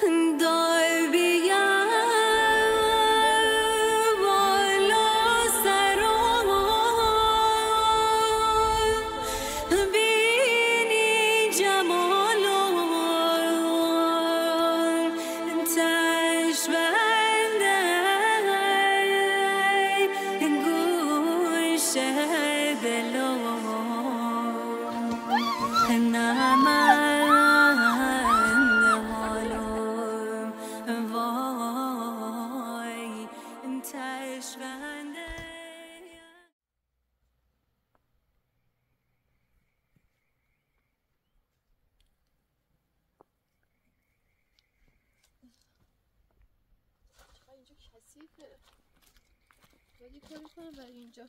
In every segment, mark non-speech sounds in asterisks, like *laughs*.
很多 اینجا.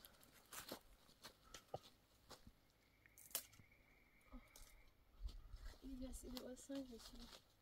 این واسه نمی‌تونم دستشم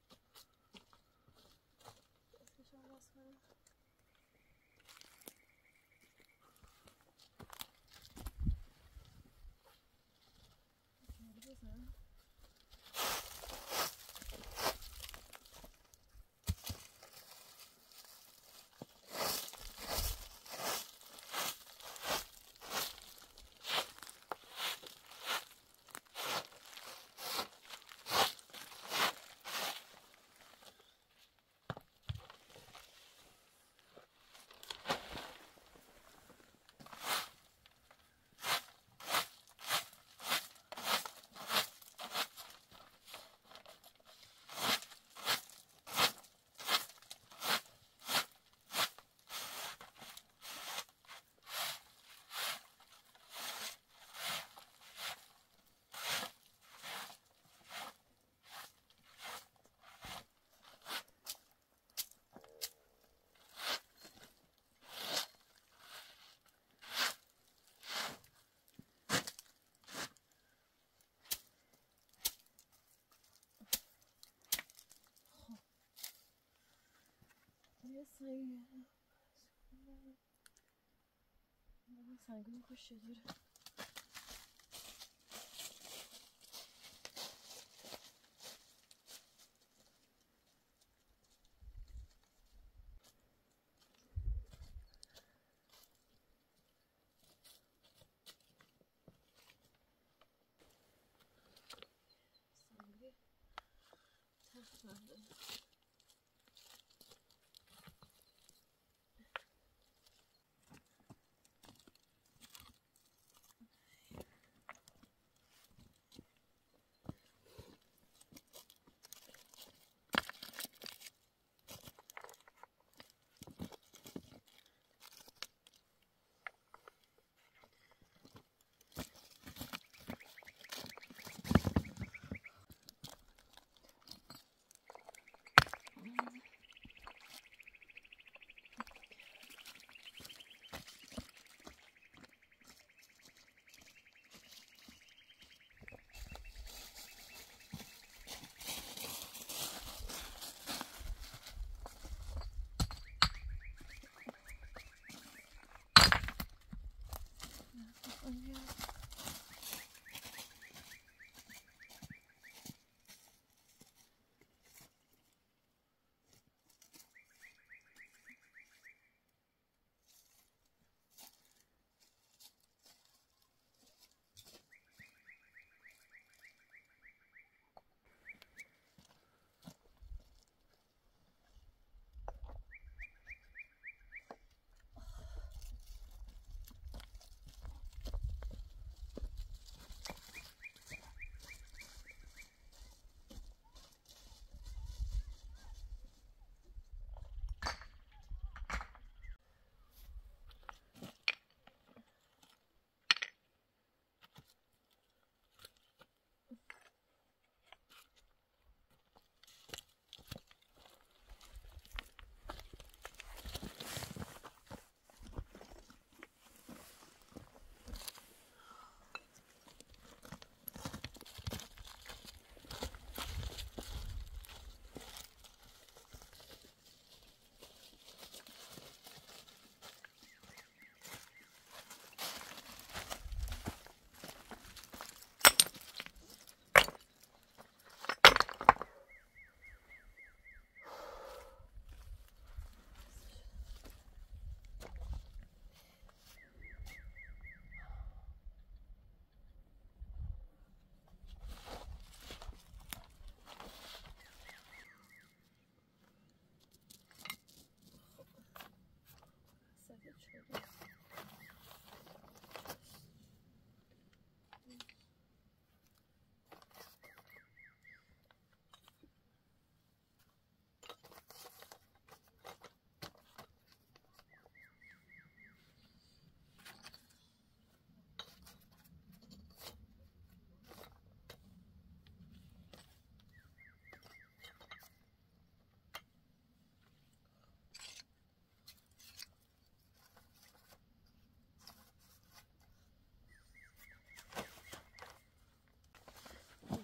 یه سنگ سنگون خوش داره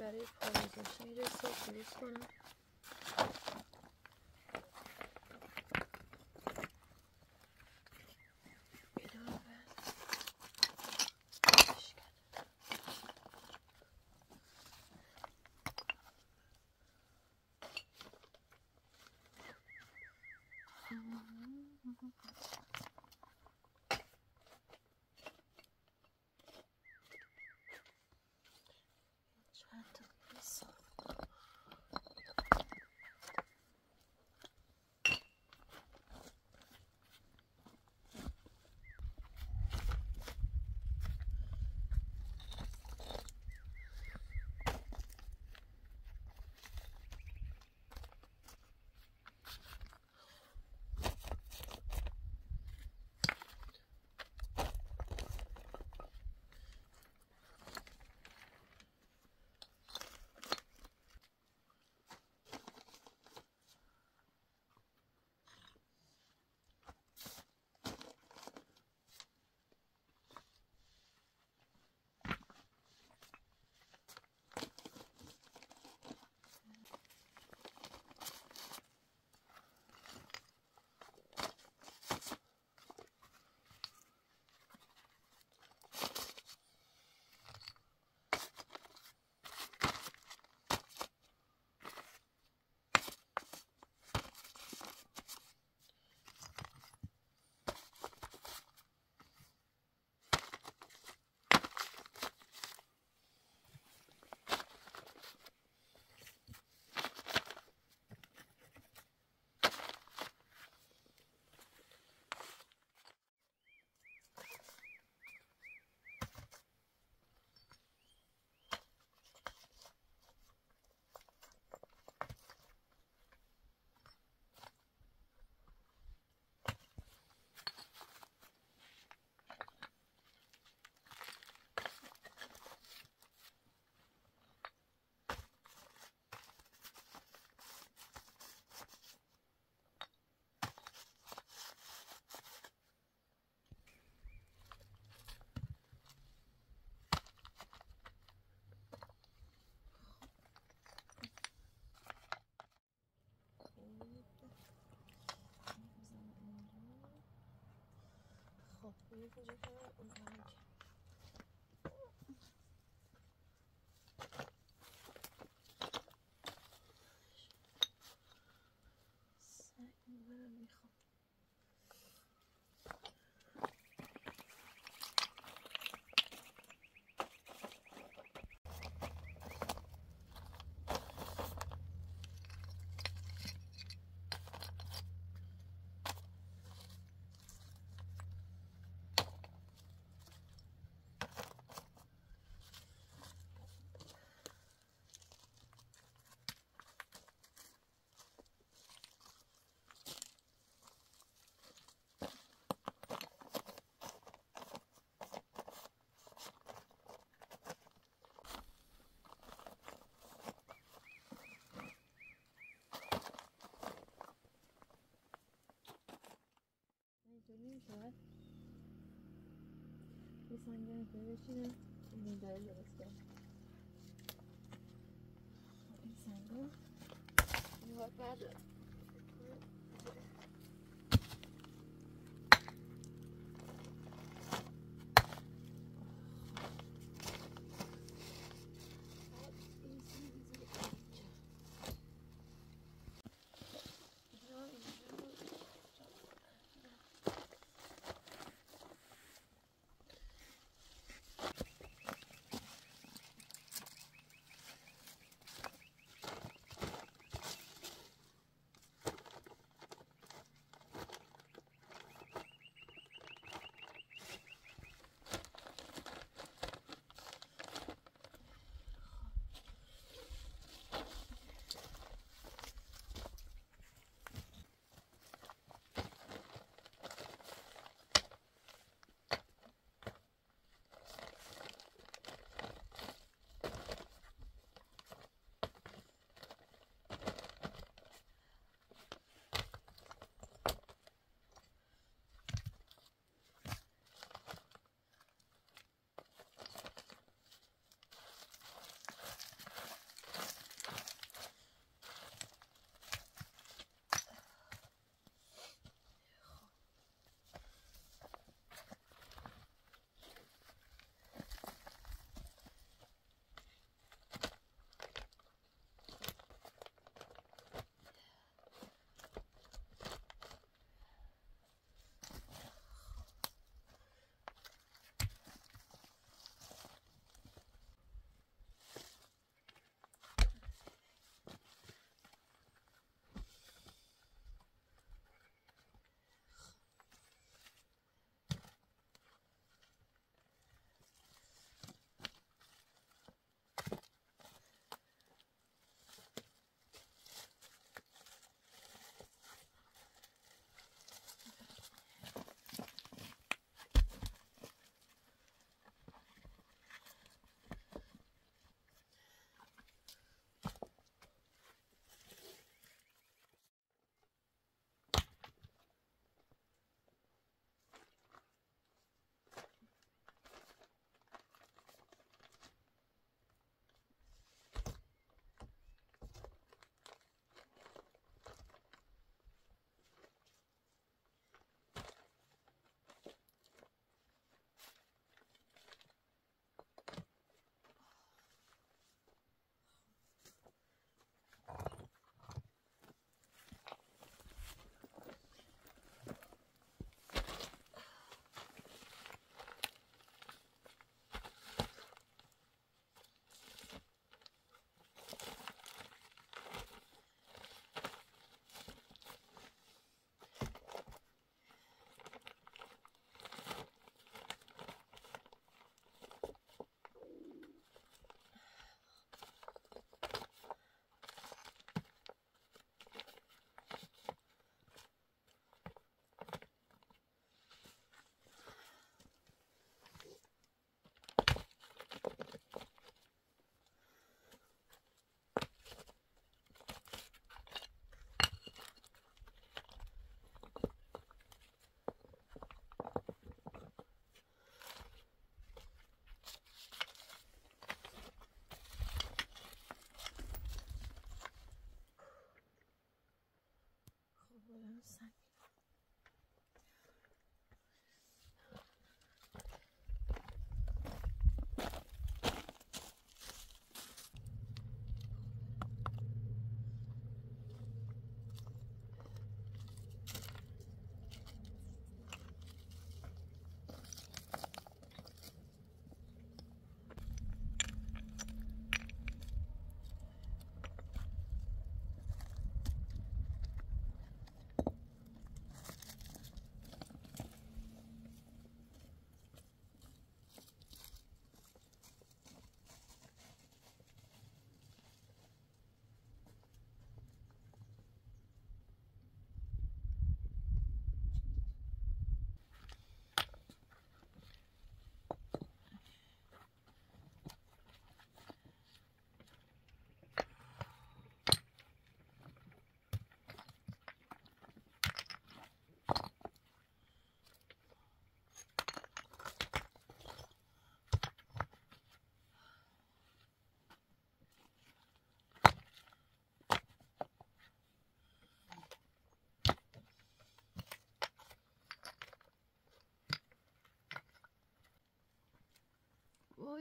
برای پا گذاشتن یه جای صاف درست خب این کجا کنم اون رنگ سعی منم می‌خوام اینطوری می‌شود یه سنگ اینطوری بشینه این داره درست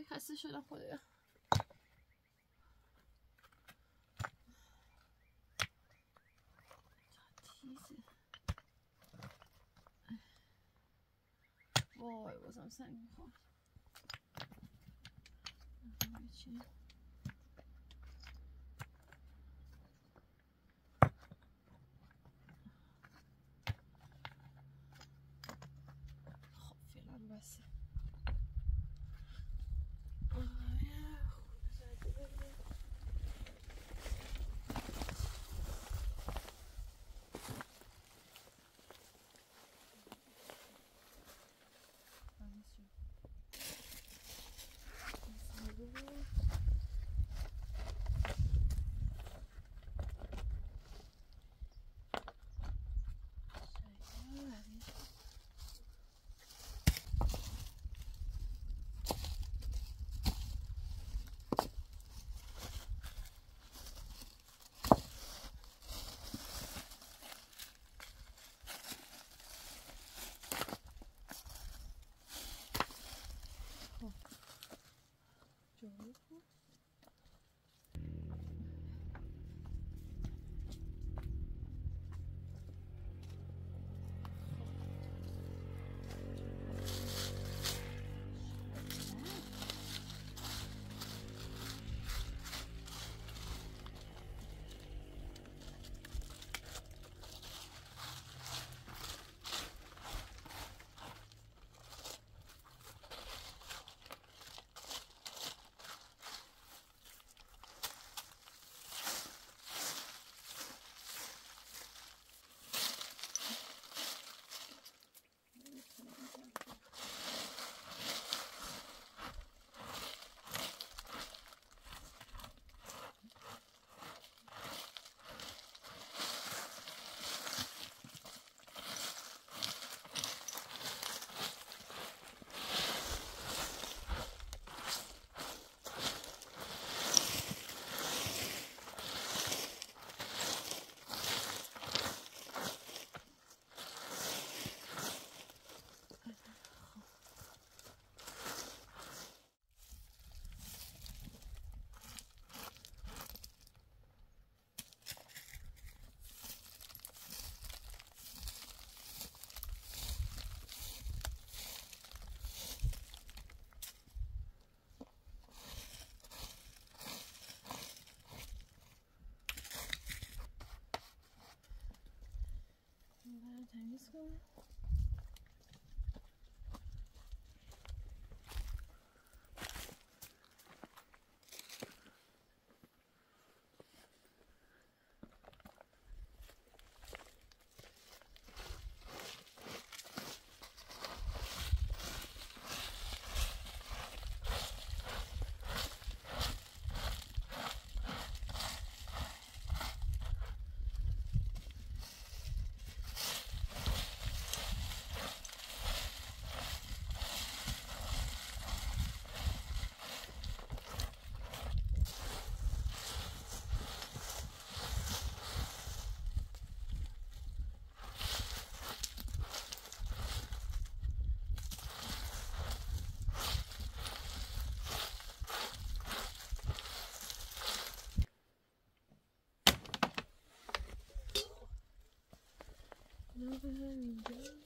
خسته شدم خدایا وای بازم سنگ می‌خوام تمیز کنم اینجا بیا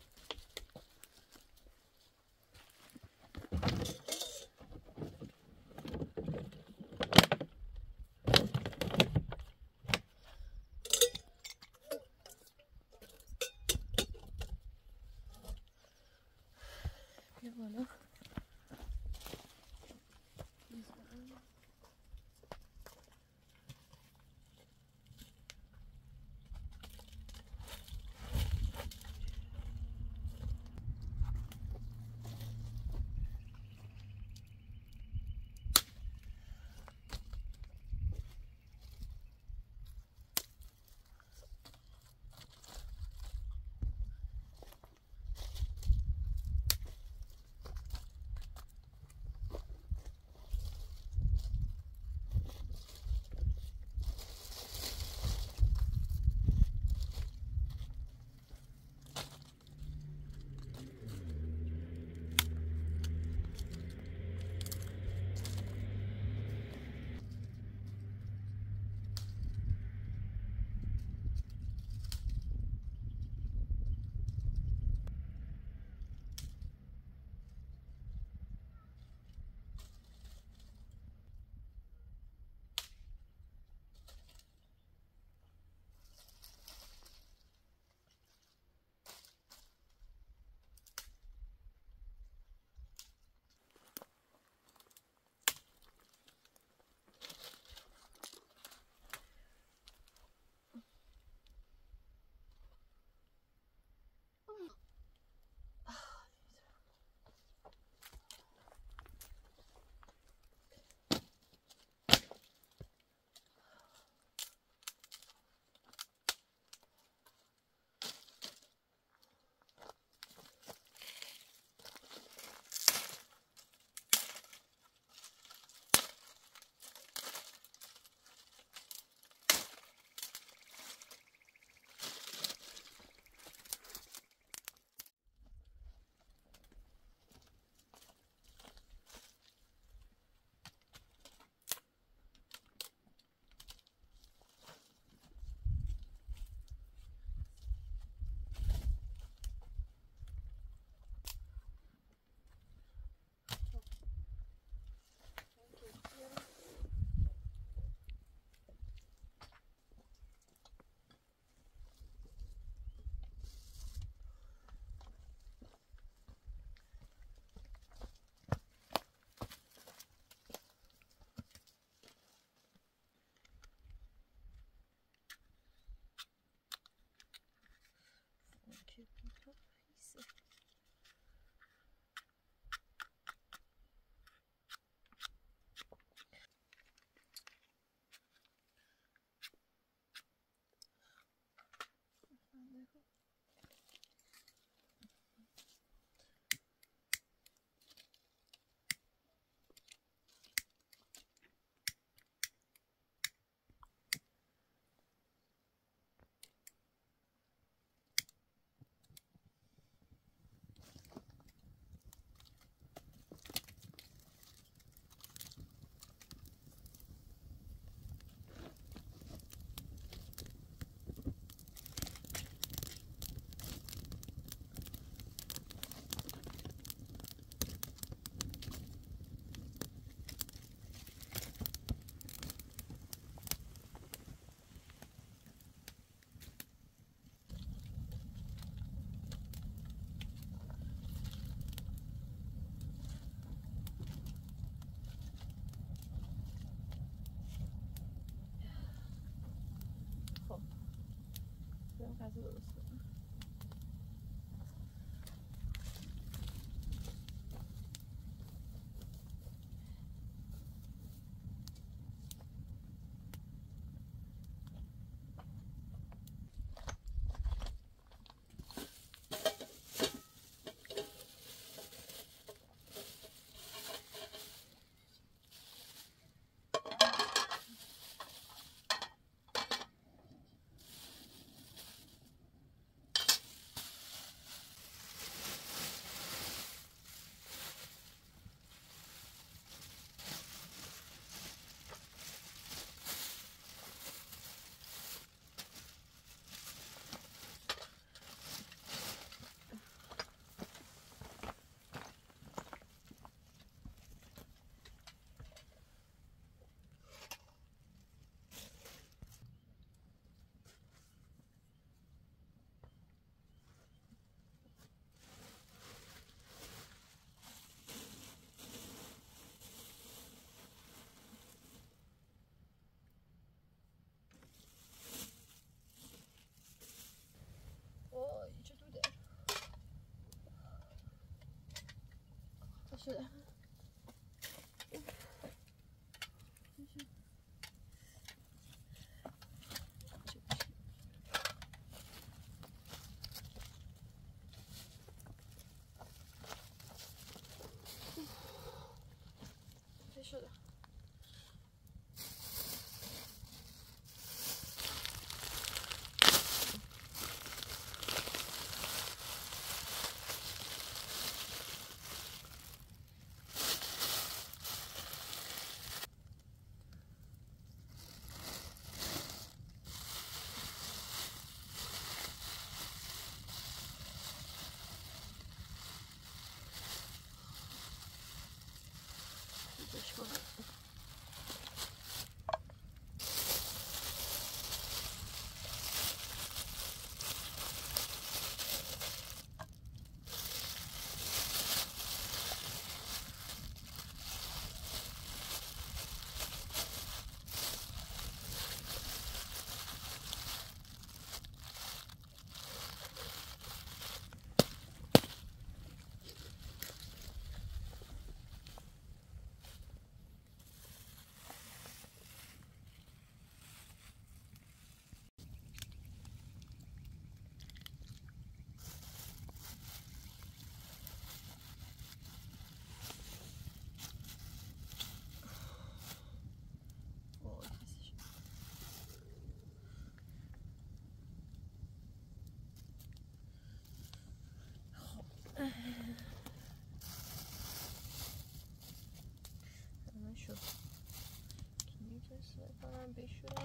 برم غذا درست کنم وای چه دوده شده چه شده پیداش کنم وای خسته شدم. همه شد که می‌تونست کنم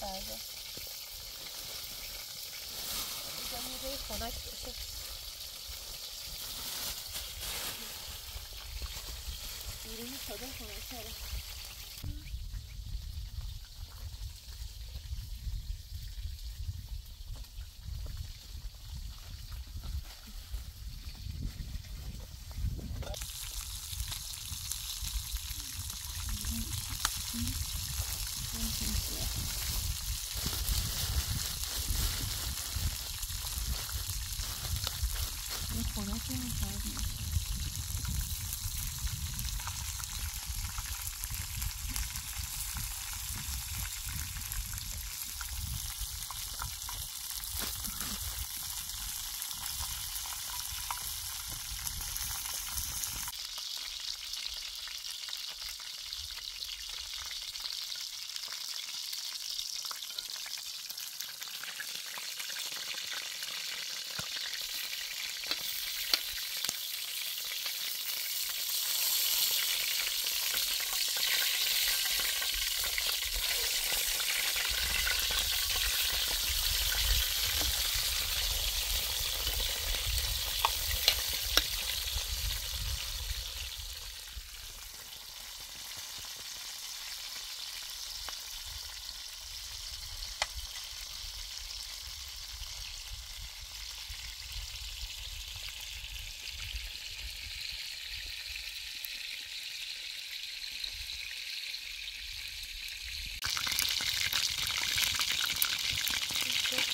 تازه اینجا میوه باشه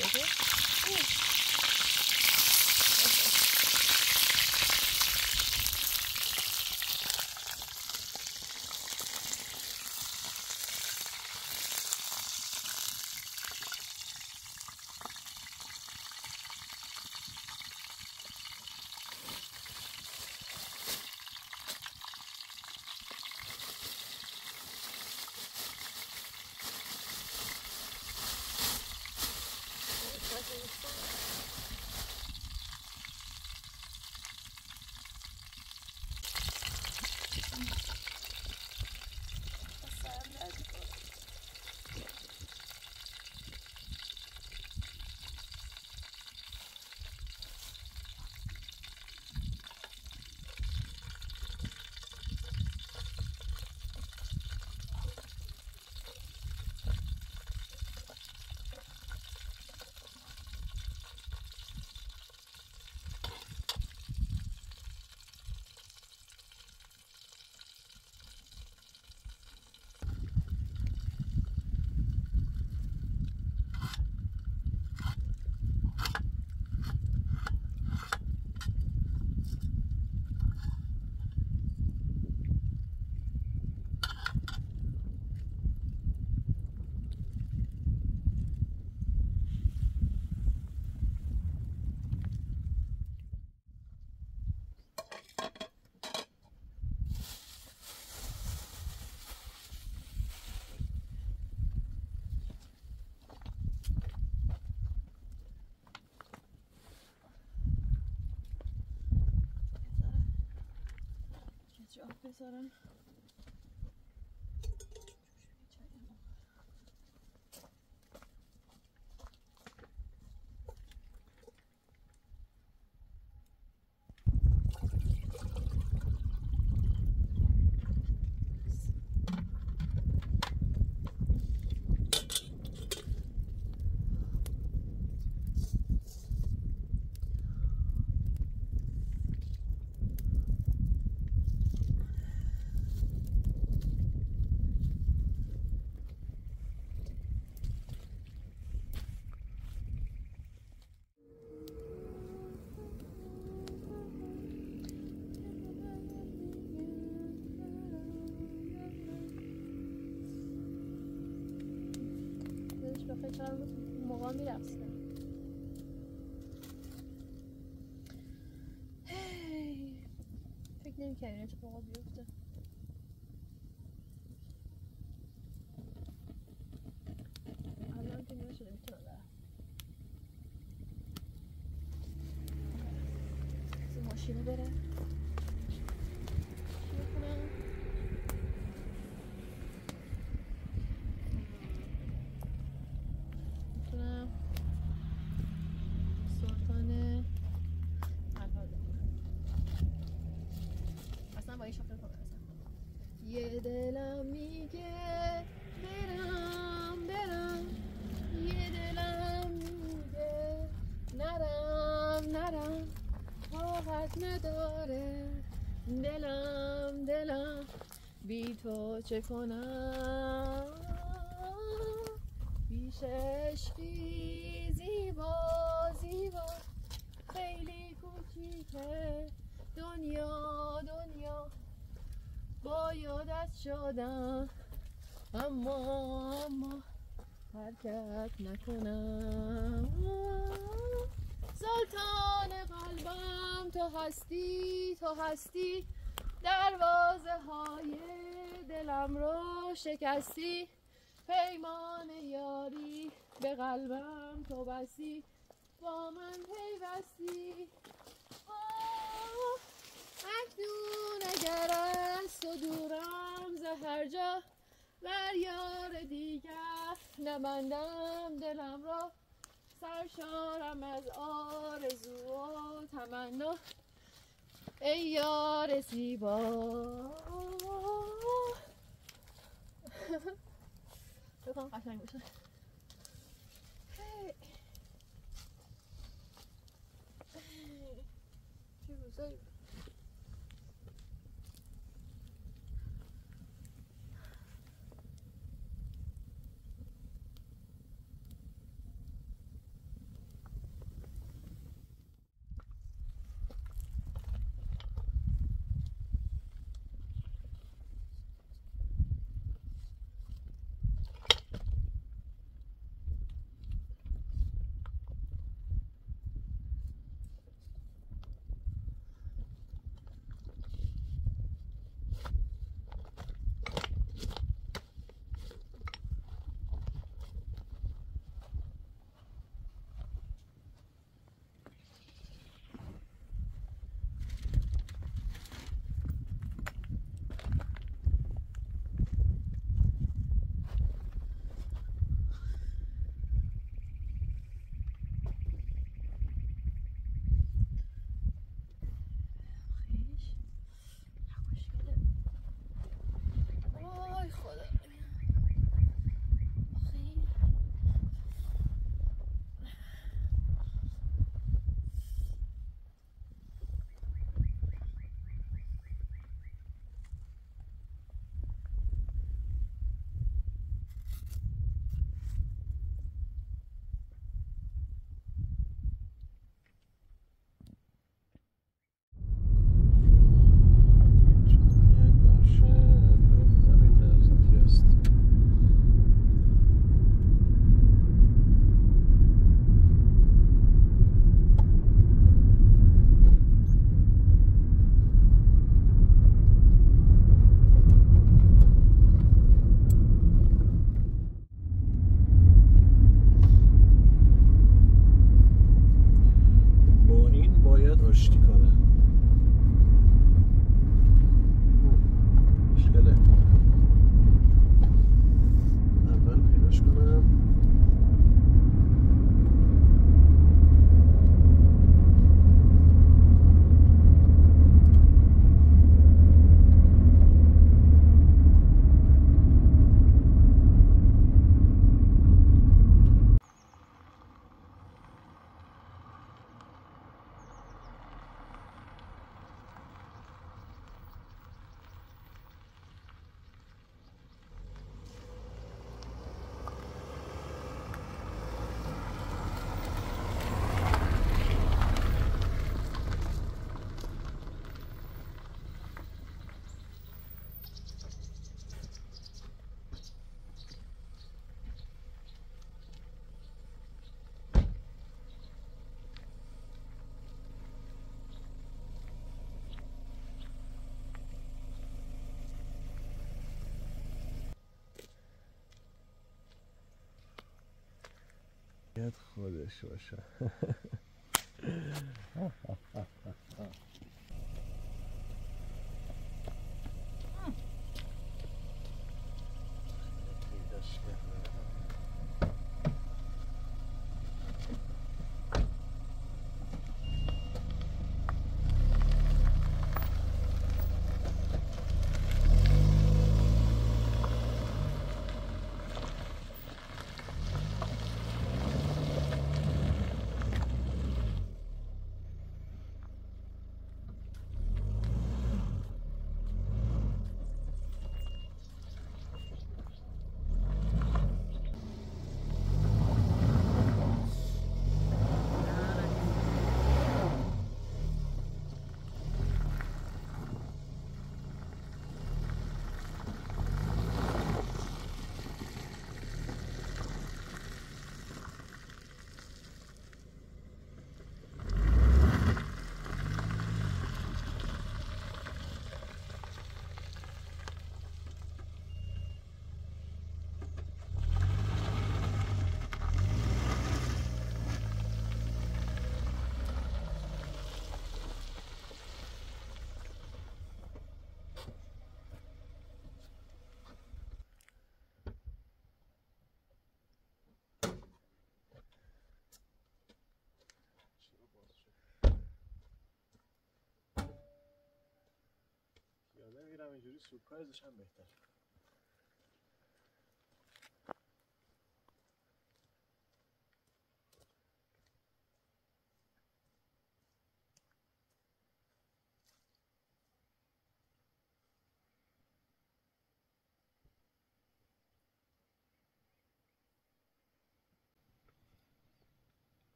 Quer ver? Uh. auch besser dann. Var mı aslında? Hey. Fick den Kellner på. طاقت نداره. دلم دلم. بی تو چه کنم؟ بیش عشقی زیبا زیبا. خیلی کوچیکه. دنیا دنیا. با یادت شدم اما اما. حرکت نکنم. سلطان قلبم تو هستی تو هستی. دروازه های دلم رو شکستی. پیمان یاری به قلبم تو بستی با من پیوستی. اکنون اگر از تو دورم زهر جا بر یار دیگر نبندم دلم را. سرشارم از آرزو و تمنا. ای یار زیبا. بکنم قشنگ بشه. چه روزایی خودش باشه. *laughs* همینجوری سورپرایزش هم بهتر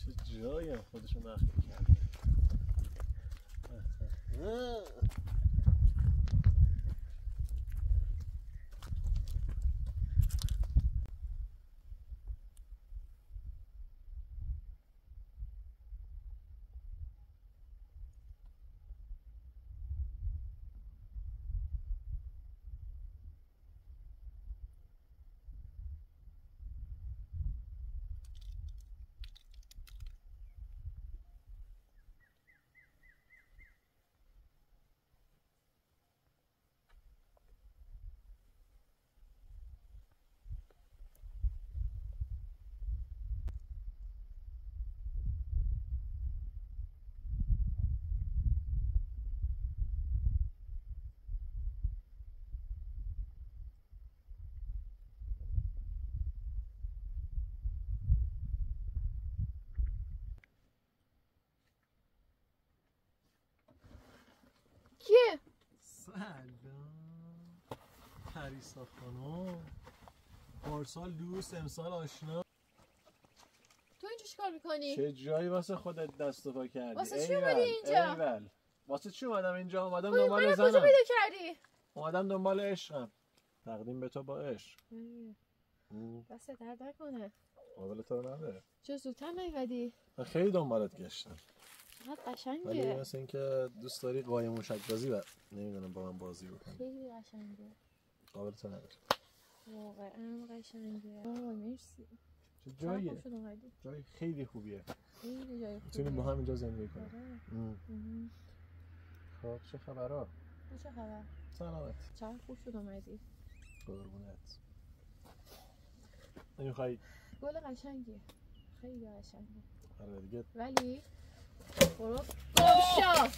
چه جایی هم خودشو مخفی کرده کیه سلام. پریسا خانم. پارسال دوست امسال آشنا. تو اینجا چیکار می‌کنی؟ چه جایی واسه خودت دست و پا کردی؟ واسه چی اومدی اینجا؟ ایول. واسه چی اومدم اینجا؟ اومدم منو دنبال کجا زنم. پیدا کردی؟ اومدم دنبال عشقم. تقدیم به تو با عشق. بس درد نکنه. قابل تو نداره چه زودتر نیومدی؟ من خیلی دنبالت گشتم. چقدر ولی قشنگه مثل اینکه دوست داری قایم موشک بازی و نمی‌دونم با من بازی بکنی خیلی قشنگه. قابل تو نداره. واقعا قشنگه. آه مرسی. چه جاییه جای خیلی خوبیه. خیلی جای می‌تونیم با خوبیه. هم اینجا زندگی کنیم. آره. خب چه خبرها؟ تو چه خبر؟ سلامت. چقدر خوب شد اومدی؟ قربونت. نمی‌خوای؟ گل قشنگیه. خیلی قشنگه. آره دیگه. ولی برو گمشا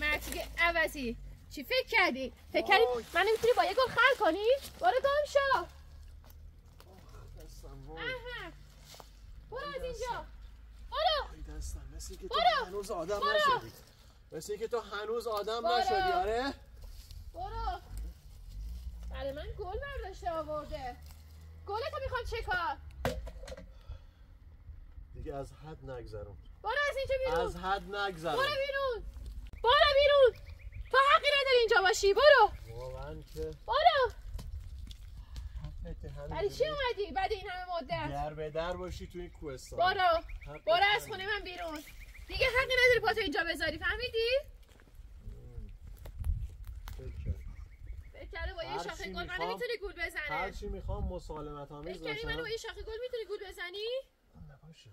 مرتیگه عوضی چی فکر کردی؟ فکر کردی من نمی‌تونی با یه گل خل کنی؟ برو گمشا برو از اینجا برو برو. هنوز آدم. نشدی مثل اینکه تو هنوز آدم. نشدی آره برو برای من گل برداشته آورده گلتو می‌خوام چکار دیگه از حد نگذرون برو از اینجا بیرون. از حد نگذرون برو بیرون. برو بیرون. تو حقی نداری اینجا باشی. برو. واقعا که برو. برای چی اومدی؟ بعد این همه مدت. در به در باشی تو این کوهستان. برو. برو از. خونه من بیرون. دیگه حقی نداری پاتو اینجا بذاری. فهمیدی؟ کرده با یه هر شاخه گل من نمی‌تونی گول هر بزنه چی می‌خوام مسالمت آمیز کردی منو با یه شاخه گل می‌تونی گول بزنی؟ نباشه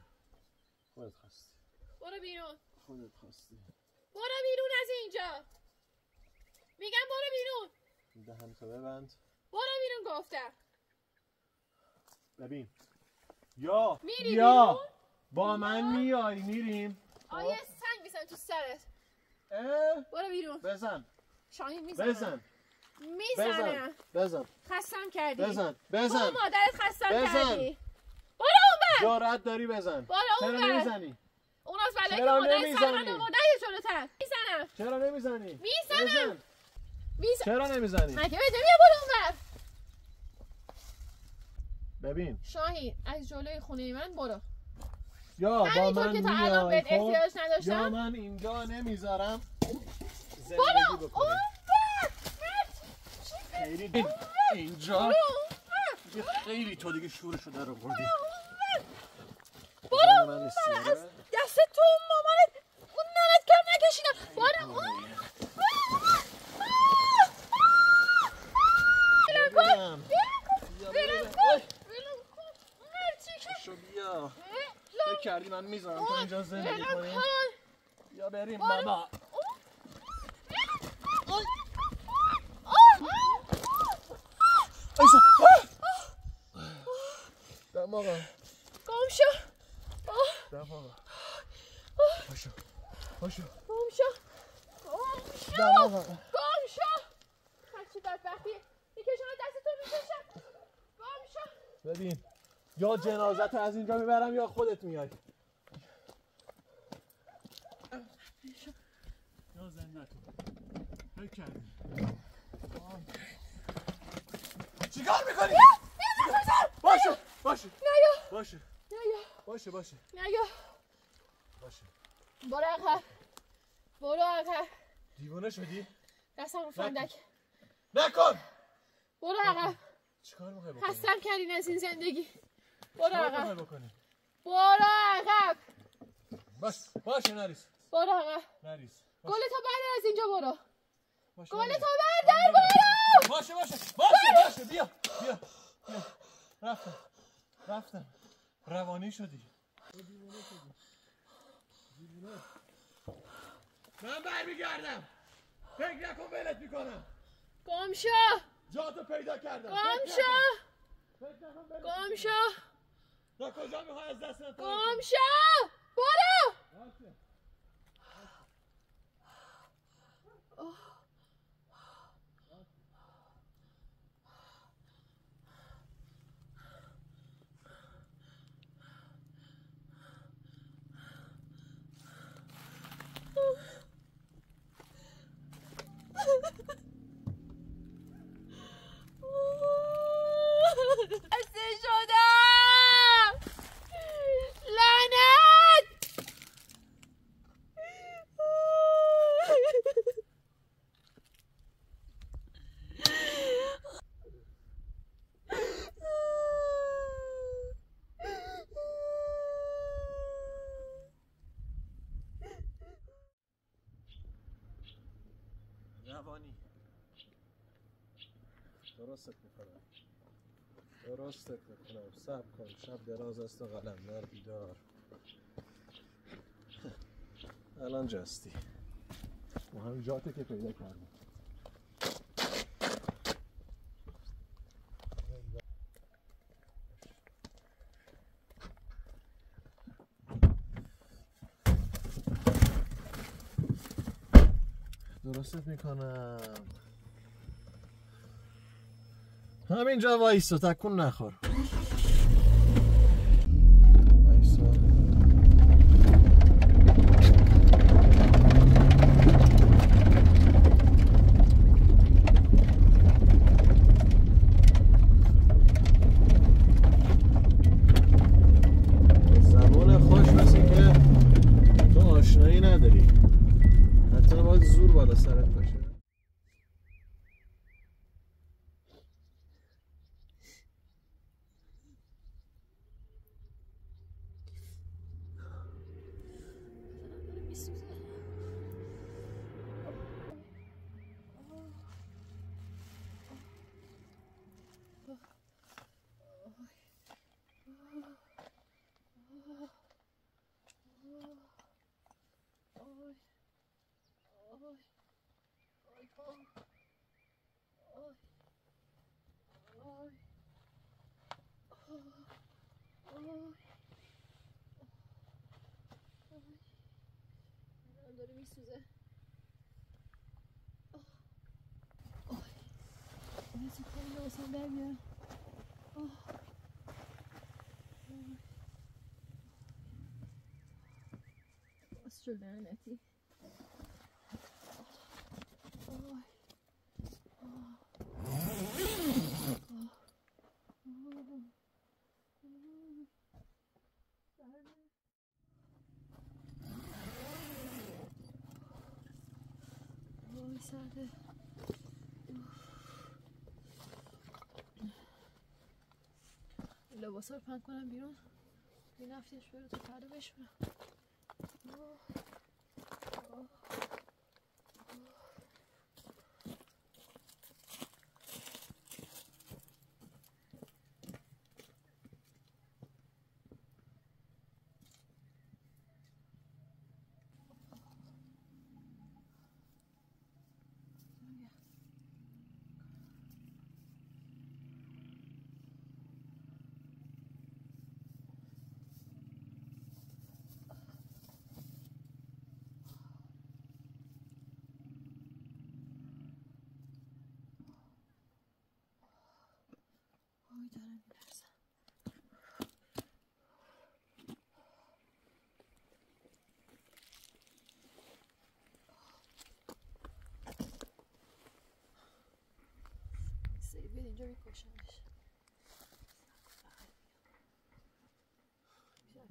خودت خواستی برو بیرون. خودت خواستی. برو بیرون از اینجا. میگم برو بیرون. دهن تو ببند. برو بیرون گفتم. ببین. یا. میری یا. بیرون؟ با من میای. میریم. آیه سنگ میزن تو سرت. برو بیرون. بزن. شاهین می‌زنم بزن. بزن. می‌زنم بزن. خستم کردی. بزن. برو بزن مادرت خستم بزن. کردی. برو اون بر جارت داری بزن. برو اون بر نمی‌زنی؟ اون از بلایی که نمی‌زنی؟ سرمن آوردن یه جلوتر می‌زنم. چرا نمی‌زنی؟ می‌زنم. بزن. می‌زنم چرا نمی‌زنی؟ مگه بده بیا برو اون بر ببین. شاهین از جلوی خونه من برو. یا با من که تا الان بهت خب؟ احتیاج یا نداشتم من اینجا نمی‌ذارم. برو اون بکنی. بر مرد چی فکر- خیلی اینجا. خیلی تو دیگه شورشو در آوردی. برو. اون بر برو برو. من اون؟ از دست تو و مامانت. اون ننت کم نکشیدم. برو. اون ولم کن. ببینم. ولم بیا. بیا فکر کردی من تو اینجا زندگی ولم کنی؟ کن. یا بریم. بابا. یا جنازت رو از اینجا می‌برم یا خودت میای؟ یا زنده تو کردی چیکار می‌کنی؟ باشه باشه. نیا باشه. نیا باشه باشه. نیا باشه. برو عقب برو عقب دیوانه شدی؟ دستم رو فندک. نکن! برو عقب چیکار می‌خوای بکنی؟ خستم کردین از این زندگی. برو عقب؟ برو عقب. باش باشه نریس. برو عقب. نریس. گل تا بعد از اینجا برو. گل. تا بردار برو. باشه باشه. باشه باشه. بیا بیا. بیا رفتم. رفتم. روانی شدی. من برمیگردم. فکر نکن ولت می‌کنم. گم شو. جاتو پیدا کردم. گم شو. گم. شو. تا کجا می‌خوای از دست من گم شو برو باشه. خسته شدم لعنت روانی درستت می‌کنم درستت می‌کنم. سب کن. شب دراز است و قلم در بیدار. *laughs* الان جستی. ما هم جاته که پیدا کردیم درستت می‌کنم. همینجا وایسا تکون نخور. نداری. حتی باید زور بالا سرت باشه. داره میسوزه مثل کنی لباسم در بیارم باز شد لعنتی وای سرده لباس رو پنگ کنم بیرون. این هفتهش بره تو پرده بشورم. اینجا میکشنش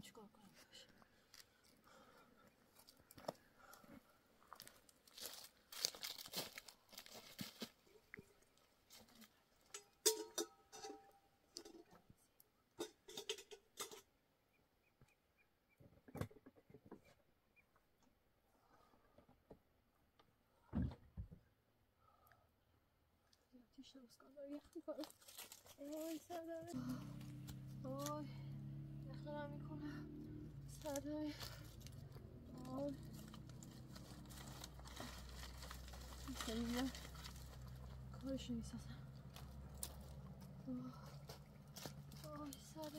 چیکار کنم کنم داره یخ می‌کنم. آی سر داره آی یخ دارم می‌کنم. سر داره آی میسته می‌بینم کارش نمی‌سازم آی سر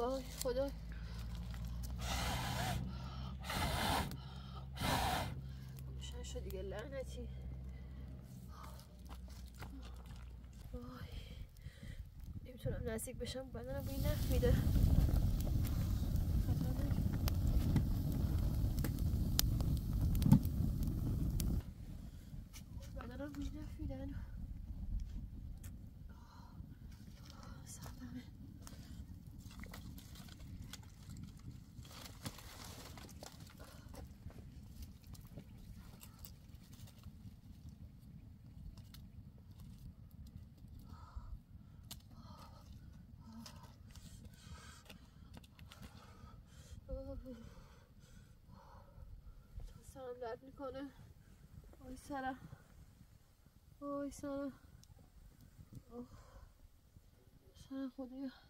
وای خدا روشن شد دیگه لعنتی. وای. نمی‌تونم نزدیک بشم بدنم این نفمیده بدنم به این نفمیدن سرم درد می‌کنه. آی سرم. آی سرم. سرم خدایا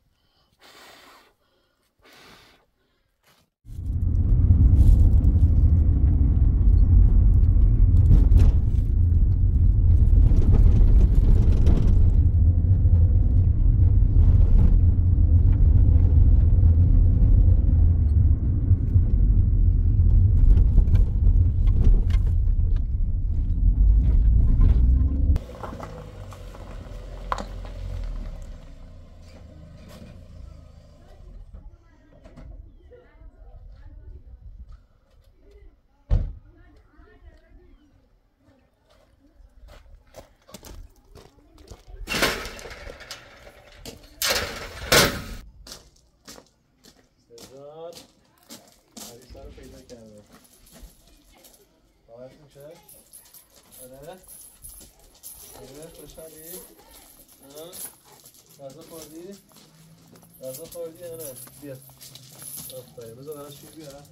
غذا خوردی؟ غذا خوردی؟ یا نه؟ بیا. آفرین بذار براش بیارم.